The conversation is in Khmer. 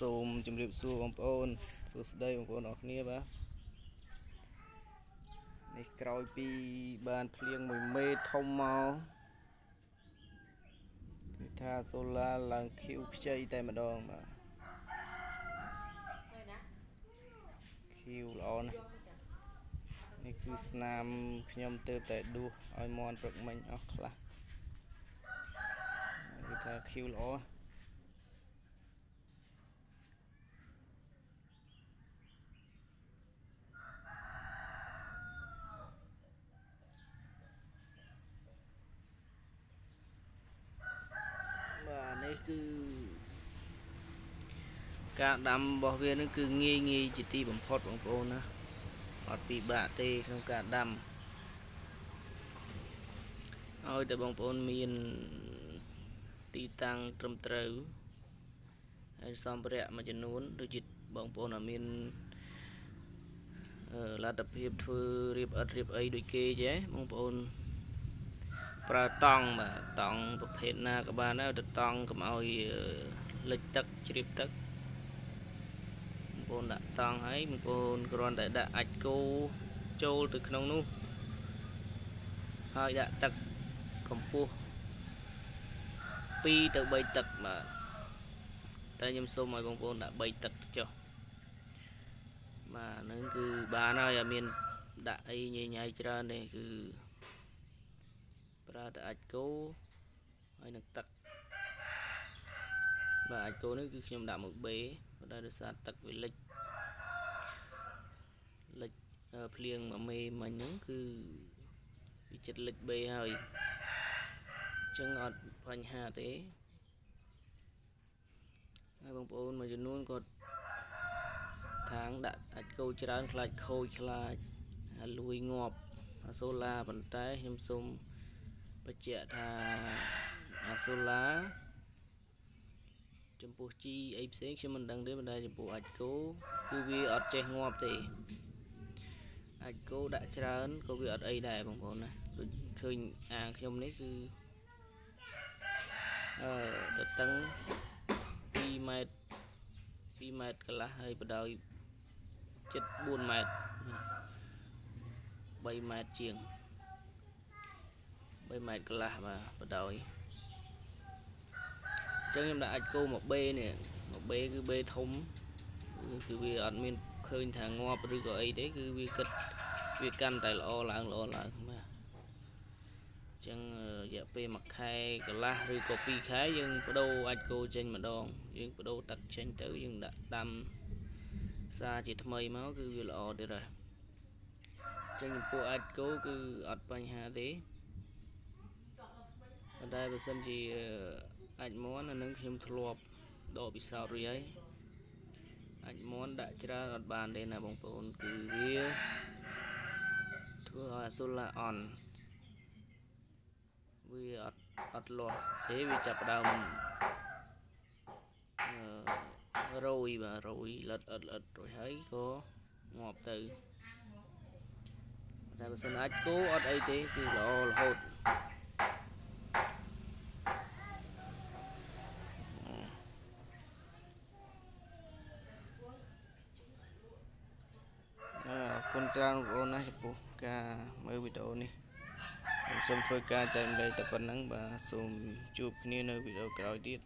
សូមជម្រាបសួរបងប្អូនសួស្តីបងប្អូនអរគ្នាបាទនេះក្រោយពីបានភ្លៀងមួយមេធំមកគឺថាសូឡាឡើងខៀវខ្ចីតែម្ដងបាទខៀវល្អណាស់នេះគឺស្នាមខ្ញុំទៅតែដួសឲ្យមន់ព្រឹកមិញអស់ខ្លះគឺថាខៀវល្អណាស់បាទនេះគឺ ការដាំរបស់វានឹងគឺងាយងាយជាទីបំផុតបងប្អូនណាអត់ពិបាកទេក្នុងការដាំឲ្យតែបងប្អូនមានទីតាំងត្រឹមត្រូវហើយសម្ភារៈមួយចំនួនដូចជាបងប្អូនអត់មានលទ្ធភាពធ្វើរៀបអត់រៀបអីដូចគេចេះបងប្អូនប្រើតង់បាទតង់ប្រភេទណាក៏បានដែរទៅតង់កុំឲ្យលិចទឹកជ្រាបទឹក បងប្អូនដាក់តង់ហើយបងប្អូនគ្រាន់តែដាក់អាចគោចូលទៅក្នុងនោះហើយដាក់ទឹកកម្ពស់2ទៅ3ទឹកបាទតែខ្ញុំសូមឲ្យបងប្អូនដាក់3ទឹកចុះបាទហ្នឹងគឺបានហើយអត់មានដាក់អីញញៃច្រើនទេគឺប្រើតែអាចគោហើយនឹងទឹក បាទអាចតូនេះគឺខ្ញុំដាក់មក B ប៉ុន្តែដោយសារទឹកវាលិចលិចភ្លៀងមួយមេមិញហ្នឹងគឺវាចិត្តលិច B ហើយអញ្ចឹងអត់បញ្ហាទេហើយបងប្អូនមួយចំនួនគាត់ខាងដាក់អាចកោច្រើនខ្លាចខូចខ្លាចអាលួយងាប់អាសូឡាប៉ុន្តែខ្ញុំសូមបញ្ជាក់ថាអាសូឡា ចំពោះជីអីផ្សេងខ្ញុំមិនដឹងទេប៉ុន្តែចំពោះអាចគោគឺវាអត់ចេះងាប់ទេអាចគោដាក់ច្រើនក៏វាអត់អីដែរបងប្អូនណាដូចឃើញអាងខ្ញុំនេះគឺអឺទៅតឹង2ម៉ែត្រ2ម៉ែត្រកន្លះហើយបដោយជិត4ម៉ែត្រ3ម៉ែត្រជាង3ម៉ែត្រកន្លះបាទបដោយអញ្ចឹងខ្ញុំដាក់អាចគោមកបេនេះមកបេគឺបេធំគឺវាអត់មានឃើញថាងាប់ឬក៏អីទេគឺវាគិតវាកាន់តែល្អឡើងល្អឡើងបាទអញ្ចឹងរយៈពេលមួយខែកន្លះឬក៏2ខែយើងបដូរអាចគោចេញម្ដង យើងបដូរទឹកចេញទៅយើងដាក់ដាំសាជាថ្មីមកគឺវាល្អទៀតហើយអញ្ចឹងចំពោះអាចគោគឺអត់បញ្ហាទេប៉ុន្តែបើសិនជា អាចមន់អានឹងខ្ញុំធ្លាប់ដកពិសោធន៍រួចហើយអាចមន់ដាក់ច្រើនអត់បានទេណាបងប្អូនគឺវាធ្វើឲ្យអាសូឡាអន់វាអត់អត់លាស់ទេវាចាប់ដើមអឺរយបាទរយលិតអត់លិតរួចហើយក៏ងាប់ទៅតែបើសិនអាចគោអត់អីទេគឺល្អរហូតអរ គុណច្រើនបងប្អូនណាចំពោះការមើលវីដេអូនេះខ្ញុំសូមធ្វើការចែករំលែកតែប៉ុណ្្នឹងបាទសូមជួបគ្នានៅវីដេអូក្រោយទៀត